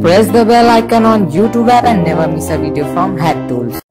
Press the bell icon on YouTube app and never miss a video from Hack Tools.